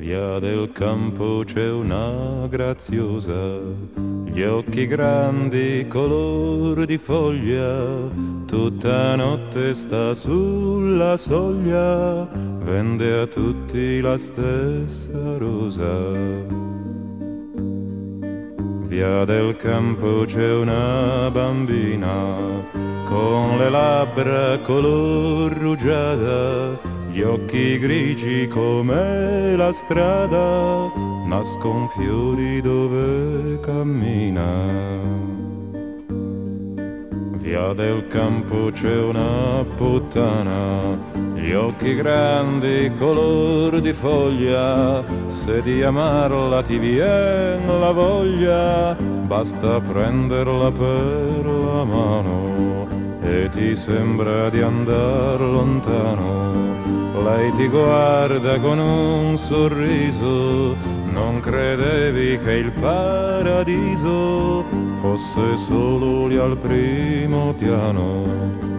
Via del campo c'è una graziosa, gli occhi grandi color di foglia, tutta notte sta sulla soglia, vende a tutti la stessa rosa. Via del campo c'è una bambina con le labbra color rugiada gli occhi grigi come la strada, nascon fiori dove cammina. Via del campo c'è una puttana, gli occhi grandi color di foglia, se di amarla ti vien la voglia, basta prenderla per la mano e ti sembra di andar lontano lei ti guarda con un sorriso, non credevi che il paradiso fosse solo lì al primo piano.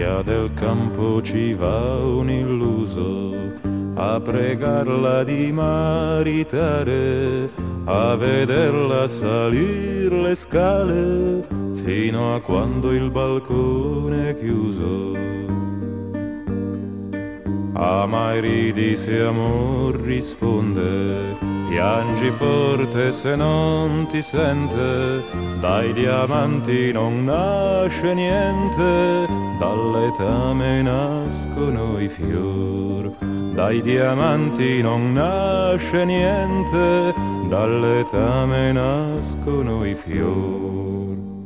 Via del campo ci va un illuso a pregarla di maritare, a vederla salir le scale fino a quando il balcone è chiuso. A mai ridi se amor risponde, piangi forte se non ti sente, dai diamanti non nasce niente, dall'etame nascono i fior. Dai diamanti non nasce niente, dall'etame nascono i fior.